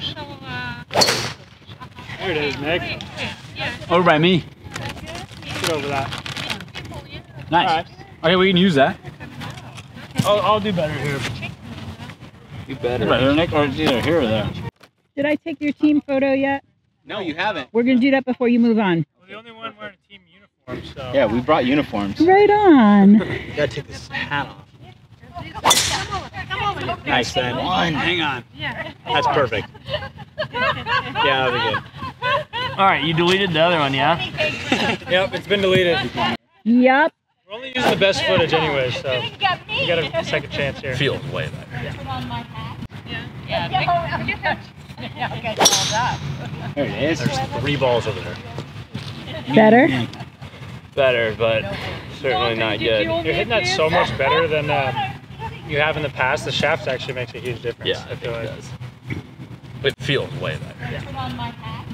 partial. Uh, There it is, Nick. yeah. Over by me. Get over that. Nice. Okay, we can use that. I'll, I'll do better here. You better. Right here, Nick, or it's either here or there. Did I take your team photo yet? No, you haven't. We're gonna do that before you move on. We're the only one wearing a team uniform, so. Yeah, we brought uniforms. Right on. You gotta take this hat off. Nice, Ben. One. Hang on. Yeah. That's perfect. Yeah, that'll be good. All right, you deleted the other one, yeah? yep, it's been deleted. Yep. We're only using the best footage anyway, so we got a second chance here. Feels way better. There it is. There's three balls over there. Better. Better, but certainly not good. You're hitting that so much better than uh, you have in the past. The shaft actually makes a huge difference. Yeah, I feel it like. does. It feels way better. Yeah. Put on my hat.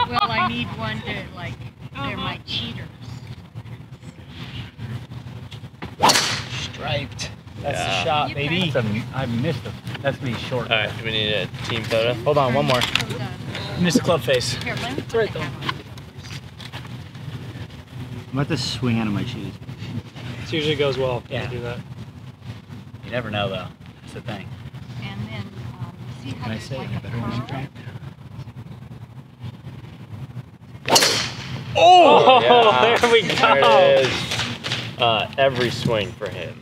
well, I need one to like. They're my uh-huh. cheaters. Striped. That's Yeah. the shot, baby. I a, I missed it. That's me short. All right, do we need a team photo? Hold on, one more. Missed the club face. Here, It's right there. I'm about to swing out of my shoes. It usually goes well. when Yeah. I do that. You never know, though. That's the thing. And then um, see how Can I say like it a better than pearl? striped? Oh, yeah. there we There go. it is. Uh, every swing for him.